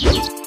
Música